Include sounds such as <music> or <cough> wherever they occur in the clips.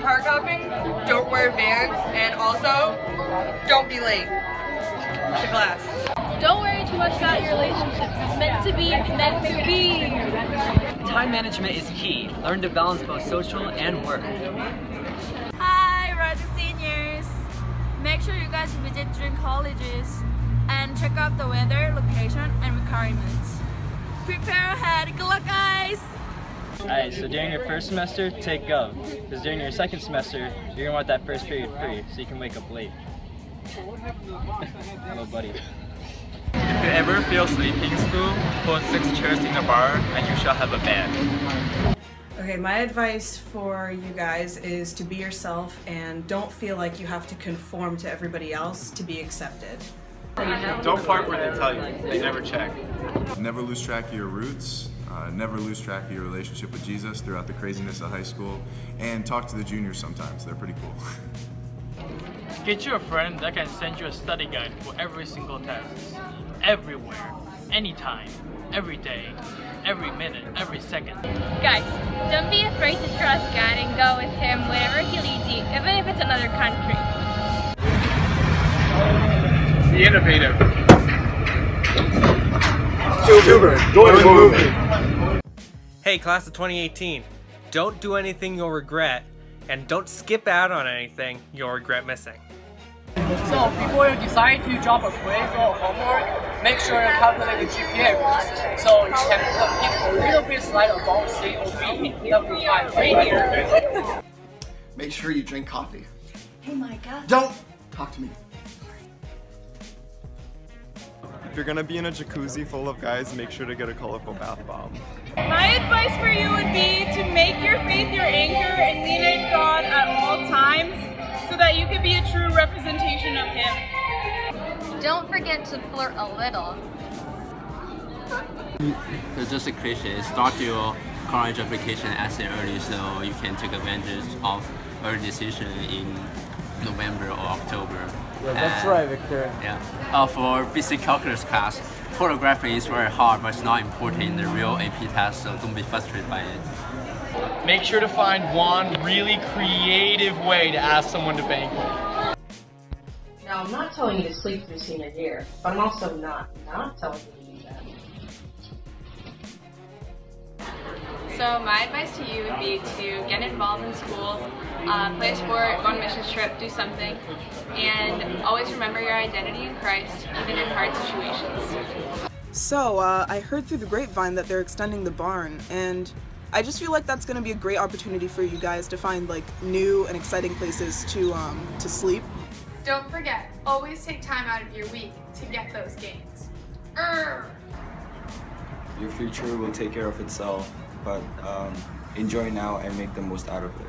park hopping, don't wear Vans, and also, don't be late to class. Don't worry too much about your relationships. It's meant to be, it's meant to be. Time management is key. Learn to balance both social and work. Hi, rising seniors. Make sure you guys visit dream colleges and check out the weather, location, and requirements. Alright, so during your first semester, take Gov. Because during your second semester, you're gonna want that first period free, so you can wake up late. <laughs> Hello, buddy. If you ever feel sleepy in school, put six chairs in a bar and you shall have a bed. Okay, my advice for you guys is to be yourself and don't feel like you have to conform to everybody else to be accepted. Don't park where they tell you. They never check. Never lose track of your roots. Uh, never lose track of your relationship with Jesus throughout the craziness of high school. And talk to the juniors sometimes. They're pretty cool. <laughs> Get you a friend that can send you a study guide for every single test. Everywhere. Anytime. Every day. Every minute. Every second. Guys, don't be afraid to trust God and go with Him wherever He leads you, even if it's another country. Be innovative. Tuber, join the movement. Hey, class of 2018, don't do anything you'll regret, and don't skip out on anything you'll regret missing. So, before you decide to drop a quiz or homework, make sure you calculate the GPA first. So, you can keep a little bit slide above C or B, level 5 right here. Make sure you drink coffee. Oh hey Micah. Don't talk to me. You're gonna be in a jacuzzi full of guys, make sure to get a colorful bath bomb. My advice for you would be to make your faith your anchor and lean in God at all times so that you can be a true representation of Him. Don't forget to flirt a little. So just a cliche, start your college application essay early so you can take advantage of early decision in November or October. Yeah, that's right, Victor. Yeah. Uh, for basic calculus class, photography is very hard, but it's not important in the real AP test, so don't be frustrated by it. Make sure to find one really creative way to ask someone to banquet. Now, I'm not telling you to sleep through senior year, but I'm also not not telling you So my advice to you would be to get involved in school, uh, play a sport, go on a missions trip, do something, and always remember your identity in Christ, even in hard situations. So, uh, I heard through the grapevine that they're extending the barn, and I just feel like that's going to be a great opportunity for you guys to find like new and exciting places to um, to sleep. Don't forget, always take time out of your week to get those gains. Urgh. Your future will take care of itself, but um, enjoy now and make the most out of it.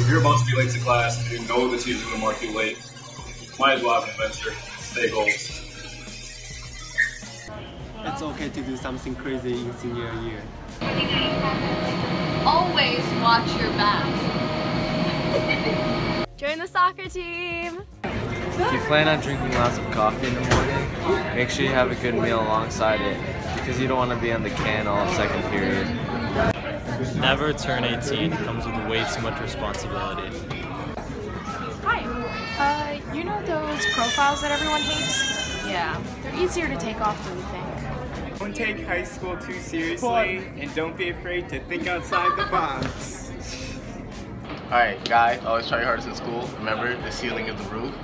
If you're about to be late to class and you know the teacher's going to mark you late, might as well have an adventure. Stay goals. It's okay to do something crazy in senior year. Always watch your back. Join the soccer team! If you plan on drinking lots of coffee in the morning, make sure you have a good meal alongside it because you don't want to be on the can all second period. Never turn 18 comes with way too much responsibility. Hi. Uh, you know those profiles that everyone hates? Yeah, they're easier to take off than you think. Don't take high school too seriously, and don't be afraid to think outside the box. Alright, guys, always try your hardest in school. Remember the ceiling of the roof,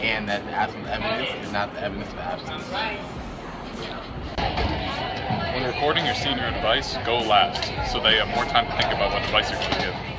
and that the absence of evidence is not the evidence of absence. When recording your senior advice, go last, so they have more time to think about what advice you're going to give.